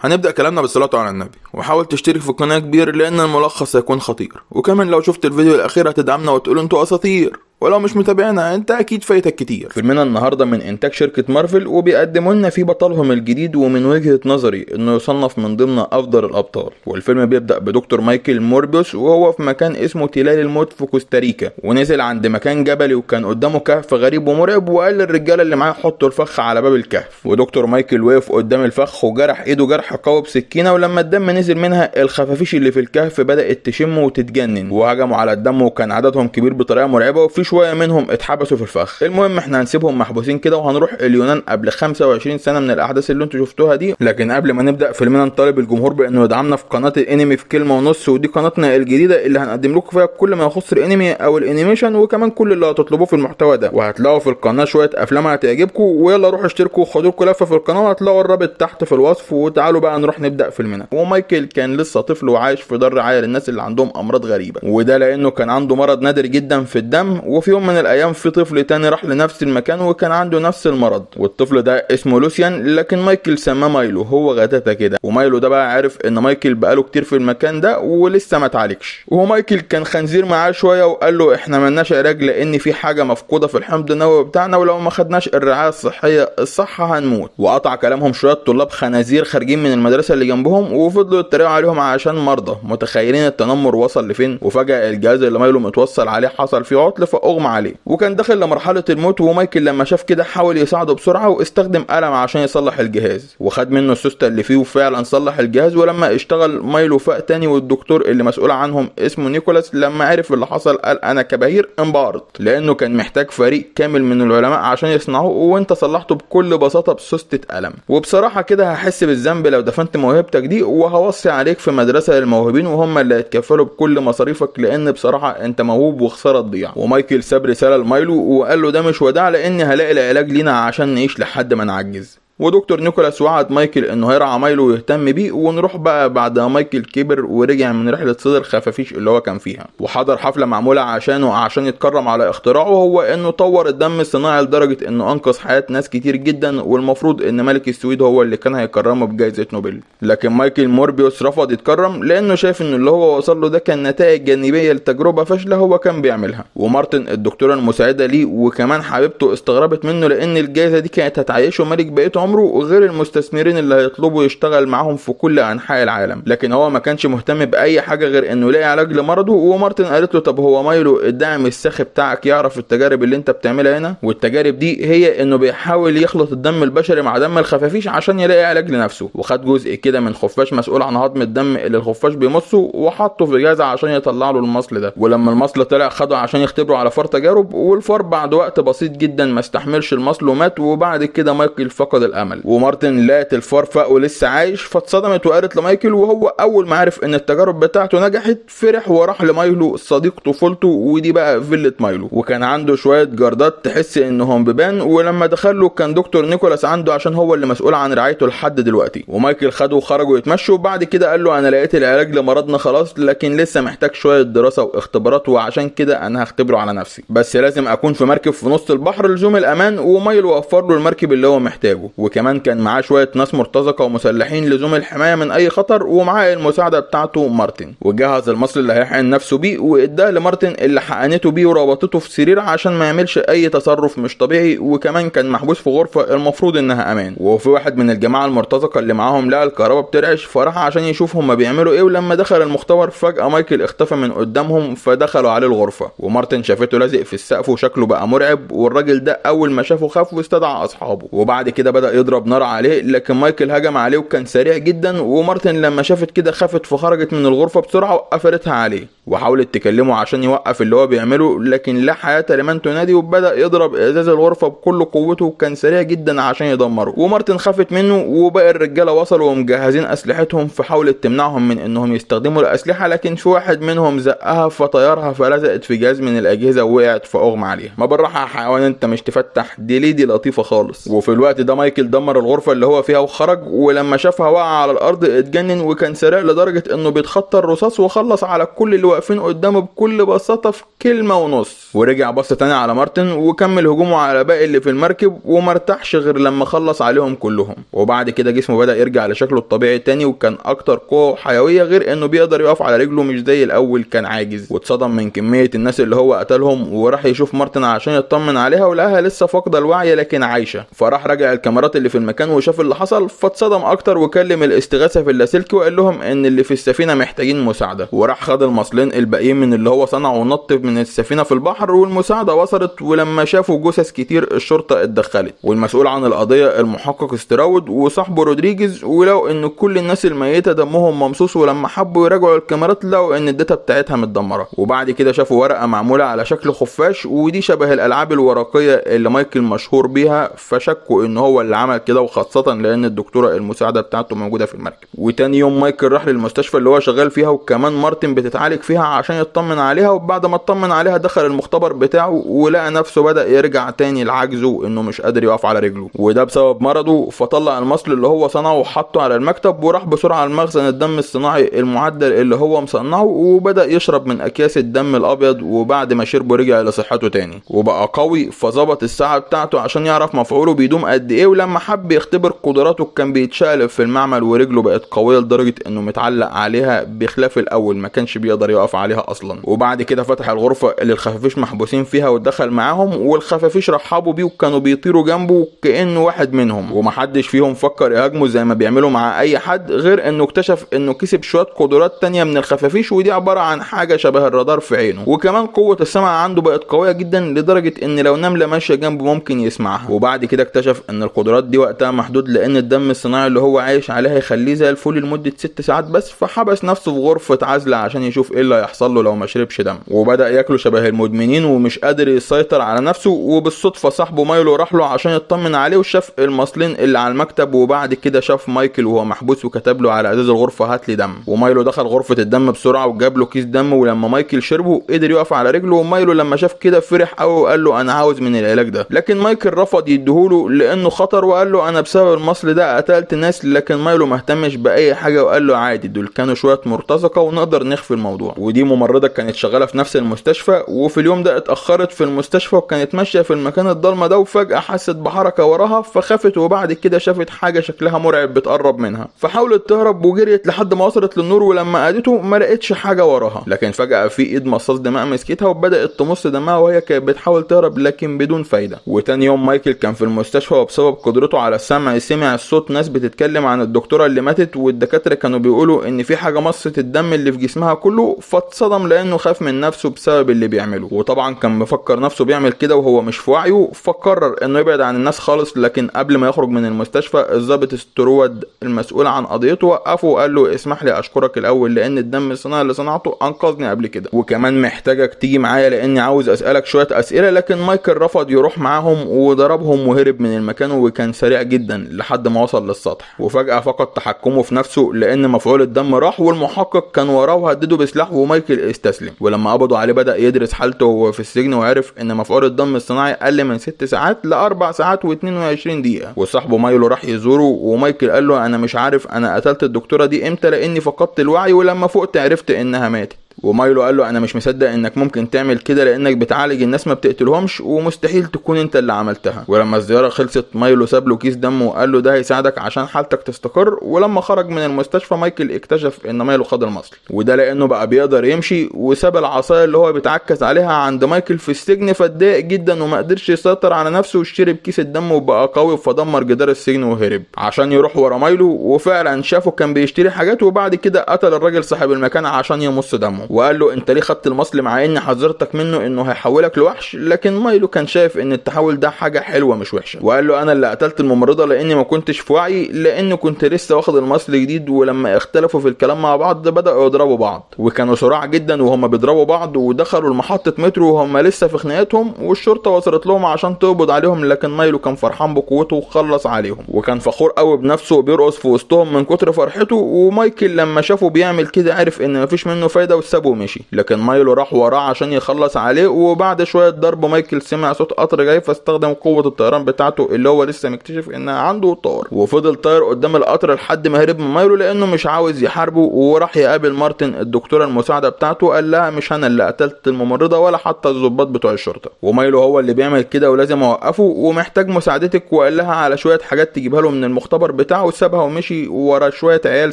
هنبدأ كلامنا بالصلاة على النبي. وحاول تشترك في القناة كبير لأن الملخص هيكون خطير. وكمان لو شفت الفيديو الأخير هتدعمنا وتقول أنتوا أساطير. ولو مش متابعنا انت أكيد فايتك كتير. فيلمنا النهارده من إنتاج شركة مارفل وبيقدموا لنا فيه بطلهم الجديد ومن وجهة نظري إنه يصنف من ضمن أفضل الأبطال. والفيلم بيبدأ بدكتور مايكل موربيوس وهو في مكان اسمه تلال الموت في كوستاريكا ونزل عند مكان جبلي وكان قدامه كهف غريب ومرعب وقال للرجالة اللي معاه حطوا الفخ على باب الكهف. ودكتور مايكل وقف قدام الفخ وجرح إيده جرح قوي بسكينة ولما الدم نزل منها الخفافيش اللي في الكهف بدأت تشم وتتجنن وهجموا على الدم وكان عددهم كبير بطريقة مرعبة وفي شوية منهم اتحبسوا في الفخ. المهم إحنا هنسيبهم محبوسين كده وهنروح اليونان قبل 25 سنة من الأحداث اللي أنتوا شفتوها دي. لكن قبل ما نبدأ فيلمنا نطالب الجمهور بأنه يدعمنا في قناة الانمي في كلمة ونص ودي قناتنا الجديدة اللي هنقدم لكم فيها كل ما يخص الانمي أو ال animation وكمان كل اللي هتطلبوه في المحتوى ده. وهتلاقوا في القناة شوية أفلام هتعجبكم ويلا روحوا اشتركوا وخدوا لكم لفة في القناة وهتلاقوا الرابط تحت في الوصف وتعالوا بقى نروح نبدأ فيلمنا. ومايكل كان لسه طفل وعايش في دار رعاية للناس اللي عندهم أمراض غريبة. وده لأنه كان عنده مرض نادر جدا في الدم وفي يوم من الأيام في طفل تاني راح لنفس المكان وكان عنده نفس المرض والطفل ده اسمه لوسيان لكن مايكل سماه مايلو هو غتاتة كده. ومايلو ده بقى عارف إن مايكل بقاله كتير في المكان ده ولسه ما اتعالجش. ومايكل كان خنزير معاه شوية وقال له إحنا ملناش علاج لأن في حاجة مفقودة في الحمض النووي بتاعنا ولو ما خدناش الرعاية الصحية الصح هنموت. وقطع كلامهم شوية طلاب خنازير خارجين من المدرسة اللي جنبهم وفضلوا يتريقوا عليهم عشان مرضى. متخيلين التنمر وصل لفين؟ وفجأة الجهاز اللي مايلو متوصل عليه حصل فيه عطل فاغمى عليه. وكان داخل لمرحلة الموت ومايكل لما شاف كده حاول يساعده بسرعة واستخدم قلم عشان يصلح الجهاز. وخد منه السوسته اللي فيه وفعلا صلح الجهاز ولما اشتغل مايلو فاق تاني والدكتور اللي مسؤول عنهم اسمه نيكولاس لما عرف اللي حصل قال أنا كبهير انبهرت لأنه كان محتاج فريق كامل من العلماء عشان يصنعوه وانت صلحته بكل بساطة بسوسته قلم. وبصراحة كده هحس بالذنب لو دفنت موهبتك دي وهوصي عليك في مدرسة للموهوبين وهم اللي هيتكفلوا بكل مصاريفك لأن بصراحة أنت موهوب وخسارة تضيع. ومايكل ساب رسالة لمايلو وقال له ده مش وداع لأني هلاقي العلاج لينا عشان نعيش لحد ما نعجز. ودكتور نيكولاس وعد مايكل إنه هيرعى مايلو ويهتم بيه ونروح بقى بعد ما مايكل كبر ورجع من رحلة صيد الخفافيش اللي هو كان فيها. وحضر حفلة معمولة عشانه عشان يتكرم على اختراعه هو إنه طور الدم الصناعي لدرجة إنه أنقذ حياة ناس كتير جدا والمفروض إن ملك السويد هو اللي كان هيكرمه بجائزه نوبل. لكن مايكل موربيوس رفض يتكرم لإنه شايف ان اللي هو وصل له ده كان نتائج جانبية لتجربة فاشلة هو كان بيعملها. ومارتن الدكتورة المساعدة ليه وكمان حبيبته استغربت منه لإن الجائزه دي كانت هتعيشه ملك بقيه عمره وغير المستثمرين اللي هيطلبوا يشتغل معاهم في كل أنحاء العالم. لكن هو ما كانش مهتم بأي حاجة غير إنه يلاقي علاج لمرضه. ومارتن قالت له طب هو مايلو الداعم السخي بتاعك يعرف التجارب اللي أنت بتعملها هنا والتجارب دي هي إنه بيحاول يخلط الدم البشري مع دم الخفافيش عشان يلاقي علاج لنفسه. وخد جزء كده من خفاش مسؤول عن هضم الدم اللي الخفاش بيمصه وحطه في جهاز عشان يطلع له المصل ده. ولما المصل طلع خده عشان يختبره على فار تجارب. والفار بعد وقت بسيط جدا ما استحملش المصل ومات. وبعد كده مايكل فقد الأمل. ومارتن لقت الفار فاق ولسه عايش فاتصدمت وقالت لمايكل وهو أول ما عرف إن التجارب بتاعته نجحت فرح وراح لمايلو صديق طفولته ودي بقى فيلة مايلو. وكان عنده شوية guard ات تحس إنهم بيبان ولما دخل له كان دكتور نيكولاس عنده عشان هو اللي مسؤول عن رعايته لحد دلوقتي. ومايكل خده وخرجوا يتمشوا وبعد كده قال له أنا لقيت العلاج لمرضنا خلاص لكن لسه محتاج شوية دراسة واختبارات وعشان كده أنا هختبره على نفسي. بس لازم أكون في مركب في نص البحر لزوم الأمان ومايلو وفر له المركب اللي هو محتاجه. وكمان كان معاه شوية ناس مرتزقة ومسلحين لزوم الحماية من أي خطر ومعاه المساعدة بتاعته مارتن. وجهز المصل اللي هيحقن نفسه بيه وإداه لمارتن اللي حقنته بيه وربطته في سرير عشان ما يعملش أي تصرف مش طبيعي وكمان كان محبوس في غرفة المفروض إنها أمان. وفي واحد من الجماعة المرتزقة اللي معاهم لقى الكهرباء بترعش فراح عشان يشوف هما بيعملوا إيه ولما دخل المختبر فجأة مايكل اختفى من قدامهم فدخلوا عليه الغرفة. ومارتن شافته لازق في السقف وشكله بقى مرعب والراجل ده أول ما شافه خاف واستدعى أصحابه. وبعد كده بدا يضرب نار عليه لكن مايكل هجم عليه وكان سريع جدا ومارتن لما شافت كده خافت فخرجت من الغرفة بسرعة وقفلتها عليه. وحاولت تكلمه عشان يوقف اللي هو بيعمله لكن لا حياة لمن تنادي وبدأ يضرب إزاز الغرفة بكل قوته وكان سريع جدا عشان يدمره. ومارتن خافت منه وباقي الرجالة وصلوا ومجهزين أسلحتهم فحاولت تمنعهم من إنهم يستخدموا الأسلحة لكن في واحد منهم زقها فطيرها فلزقت في جهاز من الأجهزة ووقعت فاغمى عليها. ما بالراحة يا حيوان أنت مش تفتح. دي ليه؟ دي لطيفة خالص. وفي الوقت ده مايكل دمر الغرفة اللي هو فيها وخرج ولما شافها وقع على الأرض اتجنن وكان سريع لدرجة إنه بيتخطى الرصاص وخلص على كل اللي واقفين قدامه بكل بساطة في كلمة ونص. ورجع بص تاني على مارتن وكمل هجومه على باقي اللي في المركب ومرتاحش غير لما خلص عليهم كلهم. وبعد كده جسمه بدأ يرجع لشكله الطبيعي تاني وكان أكتر قوة وحيوية غير إنه بيقدر يقف على رجله مش زي الأول كان عاجز. واتصدم من كمية الناس اللي هو قتلهم وراح يشوف مارتن عشان يطمن عليها ولقاها لسه فاقدة الوعي لكن عايشة. فراح راجع الكاميرات اللي في المكان وشاف اللي حصل فاتصدم أكتر وكلم الاستغاثة في اللاسلكي وقال لهم إن اللي في السفينة محتاجين مساعدة. وراح خد المصلين الباقيين من اللي هو صنعه ونط من السفينة في البحر والمساعدة وصلت ولما شافوا جثث كتير الشرطة اتدخلت. والمسؤول عن القضية المحقق استراود وصاحبه رودريجيز ولقوا إن كل الناس الميتة دمهم ممصوص ولما حبوا يراجعوا الكاميرات لقوا إن ال data بتاعتها متدمرة. وبعد كده شافوا ورقة معمولة على شكل خفاش ودي شبه الألعاب الورقية اللي مايكل مشهور بيها فشكوا إن هو اللي عمل كده وخاصة لأن الدكتورة المساعدة بتاعته موجودة في المركب. وتاني يوم مايكل راح للمستشفى اللي هو شغال فيها وكمان مارتن بتتعالج فيها عشان يطمن عليها وبعد ما اطمن عليها دخل المختبر بتاعه ولقى نفسه بدأ يرجع تاني لعجزه وانه مش قادر يقف على رجله. وده بسبب مرضه فطلع المصل اللي هو صنعه وحطه على المكتب وراح بسرعة لمخزن الدم الصناعي المعدل اللي هو مصنعه وبدأ يشرب من أكياس الدم الأبيض وبعد ما شربه رجع لصحته تاني. وبقى قوي فظبط الساعة بتاعته عشان يعرف مفعوله بيدوم قد إيه ولما حب يختبر قدراته كان بيتشقلب في المعمل ورجله بقت قوية لدرجة إنه متعلق عليها بخلاف الأول ما كانش بيقدر يقف عليها أصلا. وبعد كده فتح الغرفة اللي الخفافيش محبوسين فيها ودخل معاهم والخفافيش رحبوا بيه وكانوا بيطيروا جنبه كانه واحد منهم. ومحدش فيهم فكر يهاجمه زي ما بيعملوا مع أي حد غير إنه اكتشف إنه كسب شوية قدرات تانية من الخفافيش ودي عبارة عن حاجة شبه الرادار في عينه. وكمان قوة السمع عنده بقت قوية جدا لدرجة إن لو نملة ماشية جنبه ممكن يسمعها. وبعد كده اكتشف إن القدرات دي وقتها محدود لأن الدم الصناعي اللي هو عايش عليها يخليه زي الفل لمدة ست ساعات بس فحبس نفسه في غرفة عزل عشان يشوف إيه اللي هيحصل له لو ما شربش دم. وبدأ ياكله شبه المدمنين ومش قادر يسيطر على نفسه وبالصدفة صاحبه مايلو راح له عشان يطمن عليه وشاف المصل اللي على المكتب وبعد كده شاف مايكل وهو محبوس وكتب له على ازاز الغرفة هات لي دم. ومايلو دخل غرفة الدم بسرعة وجاب له كيس دم ولما مايكل شربه قدر يقف على رجله ومايلو لما شاف كده فرح قوي وقال له أنا عاوز من العلاج ده. لكن مايكل رفض يديهوله لأنه خطر وقال له أنا بسبب المصل ده قتلت ناس لكن مايلو ما اهتمش بأي حاجة وقال له عادي دول كانوا شوية مرتزقة ونقدر نخفي الموضوع. ودي ممرضة كانت شغالة في نفس المستشفى وفي اليوم ده اتأخرت في المستشفى وكانت ماشية في المكان الضلمة ده وفجأة حست بحركة وراها فخافت وبعد كده شافت حاجة شكلها مرعب بتقرب منها. فحاولت تهرب وجريت لحد ما وصلت للنور ولما قادته ما لقتش حاجة وراها. لكن فجأة في إيد مصاص دماء مسكتها وبدأت تمص دمها وهي كانت بتحاول تهرب لكن بدون فايدة. وتاني يوم مايكل كان في المستشفى وبسبب قدرته على السمع سمع الصوت ناس بتتكلم عن الدكتورة اللي ماتت والدكاترة كانوا بيقولوا إن في حاجة مصت الدم اللي في جسمها كله فاتصدم لأنه خاف من نفسه بسبب اللي بيعمله. وطبعا كان مفكر نفسه بيعمل كده وهو مش في وعيه فقرر إنه يبعد عن الناس خالص لكن قبل ما يخرج من المستشفى الضابط سترود المسؤول عن قضيته وقفه وقال له اسمح لي أشكرك الأول لأن الدم الصناعي اللي صنعته أنقذني قبل كده. وكمان محتاجك تيجي معايا لأني عاوز أسألك شوية أسئلة لكن مايكل رفض يروح معاهم وضربهم وهرب من المكان وكان سريع جدا لحد ما وصل للسطح. وفجأة فقد تحكمه في نفسه لأن مفعول الدم راح والمحقق كان وراه وهدده بسلاح ومايكل استسلم. ولما قبضوا عليه بدأ يدرس حالته وهو في السجن وعرف إن مفعول الدم الصناعي قل من 6 ساعات ل 4 ساعات و22 دقيقة. وصاحبه مايلو راح يزوره ومايكل قال له أنا مش عارف أنا قتلت الدكتورة دي إمتى؟ لأني فقدت الوعي ولما فقت عرفت إنها ماتت. ومايلو قال له أنا مش مصدق إنك ممكن تعمل كده لأنك بتعالج الناس ما بتقتلهمش ومستحيل تكون أنت اللي عملتها. ولما الزيارة خلصت مايلو ساب له كيس دم وقال له ده هيساعدك عشان حالتك تستقر ولما خرج من المستشفى مايكل اكتشف إن مايلو خد المصل. وده لأنه بقى بيقدر يمشي وساب العصاية اللي هو بيتعكز عليها عند مايكل في السجن فاتضايق جدا وما قدرش يسيطر على نفسه وشرب كيس الدم وبقى قوي فدمر جدار السجن وهرب. عشان يروح ورا مايلو وفعلا شافه كان بيشتري حاجات وبعد كده قتل الراجل صاحب المكان عشان يمص دمه. وقال له انت ليه خدت المصل مع اني حذرتك منه انه هيحولك لوحش لكن مايلو كان شايف ان التحول ده حاجة حلوة مش وحشة. وقال له أنا اللي قتلت الممرضة لاني ما كنتش في وعي لأن كنت لسه واخد المصل جديد ولما اختلفوا في الكلام مع بعض بدأوا يضربوا بعض. وكان صراع جدا وهم بيضربوا بعض ودخلوا لمحطه مترو وهم لسه في خناقتهم والشرطة وصلت لهم عشان تقبض عليهم لكن مايلو كان فرحان بقوته وخلص عليهم. وكان فخور قوي بنفسه وبيرقص في وسطهم من كتر فرحته ومايكل لما شافه بيعمل كده عرف إن مفيش منه فايدة وسابه ومشي. لكن مايلو راح وراه عشان يخلص عليه وبعد شوية ضرب مايكل سمع صوت قطر جاي فاستخدم قوة الطيران بتاعته اللي هو لسه مكتشف انها عنده طار. وفضل طاير قدام القطر لحد ما هرب من مايلو لأنه مش عاوز يحاربه وراح يقابل مارتن الدكتورة المساعدة بتاعته قال لها مش أنا اللي قتلت الممرضة ولا حتى الضباط بتوع الشرطة. ومايلو هو اللي بيعمل كده ولازم أوقفه ومحتاج مساعدتك وقال لها على شوية حاجات تجيبها له من المختبر بتاعه وسابها ومشي. ورا شوية عيال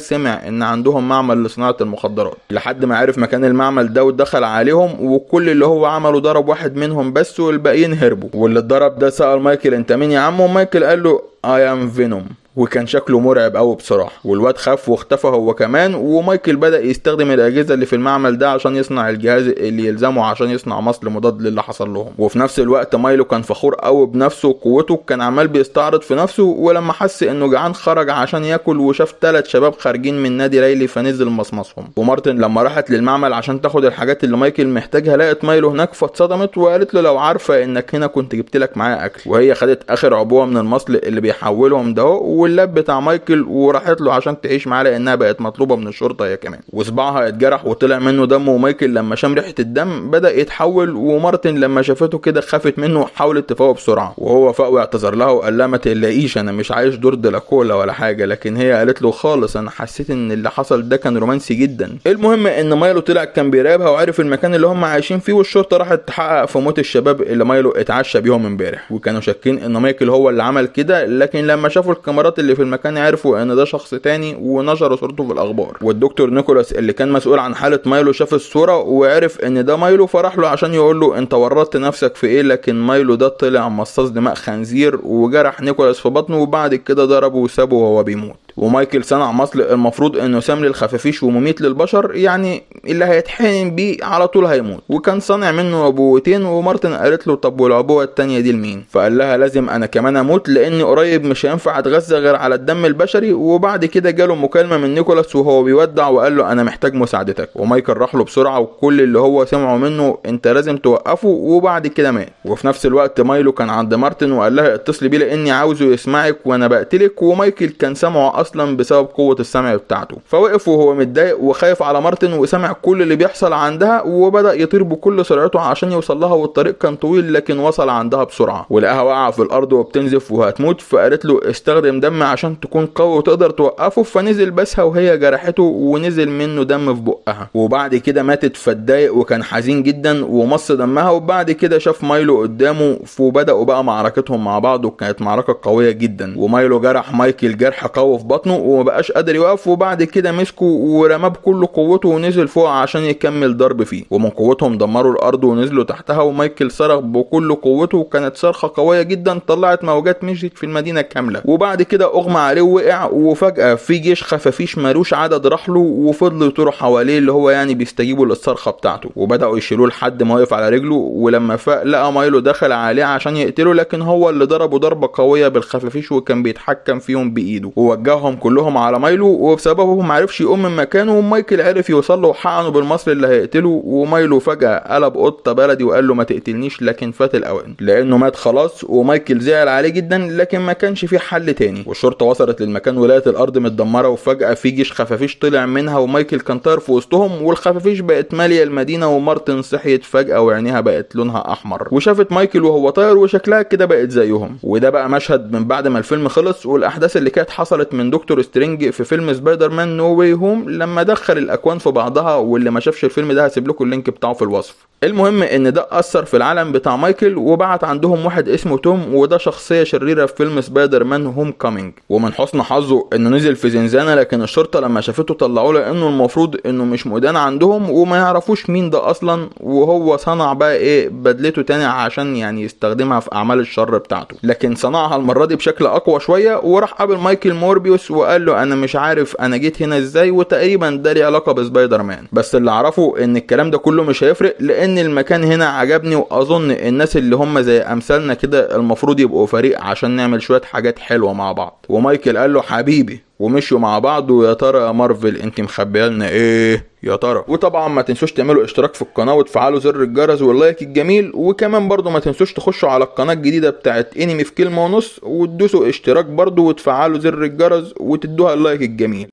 سمع إن عندهم معمل لصناعة المخدرات. لحد ما عرف مكان المعمل ده ودخل عليهم وكل اللي هو عمله ضرب واحد منهم بس والباقيين هربوا. واللي اتضرب ده سأل مايكل أنت مين يا عم؟ ومايكل قال له I am Venom وكان شكله مرعب قوي بصراحة. والواد خاف واختفى هو كمان ومايكل بدأ يستخدم الأجهزة اللي في المعمل ده عشان يصنع الجهاز اللي يلزمه عشان يصنع مصل مضاد للي حصل لهم. وفي نفس الوقت مايلو كان فخور قوي بنفسه وقوته كان عمال بيستعرض في نفسه ولما حس إنه جعان خرج عشان ياكل وشاف ثلاث شباب خارجين من نادي ليلي فنزل مصمصهم. ومارتن لما راحت للمعمل عشان تاخد الحاجات اللي مايكل محتاجها لقت مايلو هناك فاتصدمت وقالت له لو عارفة إنك هنا كنت جبت لك معايا أكل. وهي خدت آخر عبوة من المصل اللي بيحولهم ده واللاب بتاع مايكل وراحت له عشان تعيش معاه لأنها بقت مطلوبة من الشرطة هي كمان. وصباعها اتجرح وطلع منه دم ومايكل لما شم ريحة الدم بدأ يتحول ومارتن لما شافته كده خافت منه وحاولت تفوقه بسرعة. وهو فاق واعتذر لها وقال لها ما تقلقيش أنا مش عايش دور دراكولا ولا حاجة. لكن هي قالت له خلاص أنا حسيت إن اللي حصل ده كان رومانسي جدا. المهم إن مايلو طلع كان بيراقبها وعرف المكان اللي هم عايشين فيه والشرطة راحت تحقق في موت الشباب اللي مايلو اتعشى بيهم امبارح. وكانوا شاكين إن مايكل هو اللي عمل كده لكن لما شافوا الكاميرات اللي في المكان عرفوا إن ده شخص تاني ونشروا صورته في الأخبار. والدكتور نيكولاس اللي كان مسؤول عن حالة مايلو شاف الصورة وعرف إن ده مايلو فراح له عشان يقول له أنت ورطت نفسك في إيه؟ لكن مايلو ده طلع مصاص دماء خنزير وجرح نيكولاس في بطنه وبعد كده ضربه وسابه وهو بيموت. ومايكل صنع مصل المفروض إنه سام للخفافيش ومميت للبشر يعني اللي هيتحقن بيه على طول هيموت. وكان صانع منه عبوتين ومارتن قالت له طب والعبوة التانية دي لمين؟ فقال لها لازم أنا كمان أموت لأني قريب مش هينفع أتغذى غير على الدم البشري. وبعد كده جاله مكالمة من نيكولاس وهو بيودع وقال له أنا محتاج مساعدتك. ومايكل راح له بسرعة وكل اللي هو سمعه منه أنت لازم توقفه وبعد كده مات. وفي نفس الوقت مايلو كان عند مارتن وقال لها اتصلي بيه لأني عاوزه يسمعك وأنا بقتلك. ومايكل كان سامعه أصلا بسبب قوة السمع بتاعته. فوقف وهو متضايق وخايف على مارتن وسمع كل اللي بيحصل عندها وبدأ يطير بكل سرعته عشان يوصل لها والطريق كان طويل لكن وصل عندها بسرعة. ولقاها واقعه في الأرض وبتنزف وهتموت فقالت له استخدم دم عشان تكون قوي وتقدر توقفه. فنزل باسها وهي جرحته ونزل منه دم في بقها. وبعد كده ماتت فاتضايق وكان حزين جدا ومص دمها. وبعد كده شاف مايلو قدامه وبدأوا بقى معركتهم مع بعض وكانت معركة قوية جدا. ومايلو جرح مايكل جرح قوي في بطنه. ومبقاش قادر يقف وبعد كده مسكه ورماه بكل قوته ونزل فوق عشان يكمل ضرب فيه. ومن قوتهم دمروا الأرض ونزلوا تحتها ومايكل صرخ بكل قوته. وكانت صرخة قوية جدا طلعت موجات مشيت في المدينة كاملة. وبعد كده أغمى عليه ووقع وفجأة في جيش خفافيش مالوش عدد راح له وفضلوا يطيروا حواليه اللي هو يعني بيستجيبوا للصرخة بتاعته. وبدأوا يشيلوه لحد ما وقف على رجله ولما فاق لقى مايلو دخل عليه عشان يقتله لكن هو اللي ضربه ضربة قوية بالخفافيش وكان بيتحكم فيهم بإيده. ووجههم كلهم على مايلو وبسببه معرفش يقوم من مكانه ومايكل عرف يوصل له وحقنه بالمصل اللي هيقتله ومايلو فجأة قلب قطة بلدي وقال له ما تقتلنيش لكن فات الأوان. لأنه مات خلاص ومايكل زعل عليه جدا لكن ما كانش في حل تاني. والشرطة وصلت للمكان ولقت الأرض متدمرة وفجأة في جيش خفافيش طلع منها ومايكل كان طاير في وسطهم والخفافيش بقت مالية المدينة ومارتن صحيت فجأة وعينيها بقت لونها أحمر. وشافت مايكل وهو طاير وشكلها كده بقت زيهم. وده بقى مشهد من بعد ما الفيلم خلص والأحداث اللي كانت حصلت من Doctor Strange في فيلم Spider-Man No Way Home لما دخل الأكوان في بعضها واللي ما شافش الفيلم ده هسيب لكم ال link بتاعه في الوصف. المهم إن ده أثر في العالم بتاع مايكل وبعت عندهم واحد اسمه توم وده شخصية شريرة في فيلم Spider-Man Homecoming. ومن حسن حظه إنه نزل في زنزانة لكن الشرطة لما شافته طلعوا له إنه المفروض إنه مش مدان عندهم وما يعرفوش مين ده أصلا وهو صنع بقى إيه بدلته تاني عشان يعني يستخدمها في أعمال الشر بتاعته. لكن صنعها المرة دي بشكل أقوى شوية وراح قابل مايكل Morbius وقال له أنا مش عارف أنا جيت هنا إزاي وتقريبا ده ليه علاقة بسبايدر مان بس اللي أعرفه إن الكلام ده كله مش هيفرق لأن المكان هنا عجبني وأظن الناس اللي هم زي أمثالنا كده المفروض يبقوا فريق عشان نعمل شوية حاجات حلوة مع بعض. ومايكل قال له حبيبي ومشوا مع بعض ويا ترى يا مارفل انت مخبية لنا إيه؟ يا ترى. وطبعا ما تنسوش تعملوا اشتراك في القناة وتفعلوا زر الجرس وال like الجميل وكمان برضو ما تنسوش تخشوا على القناة الجديدة بتاعت انمي في كلمة ونص وتدوسوا اشتراك برضو وتفعلوا زر الجرس وتدوها ال like الجميل.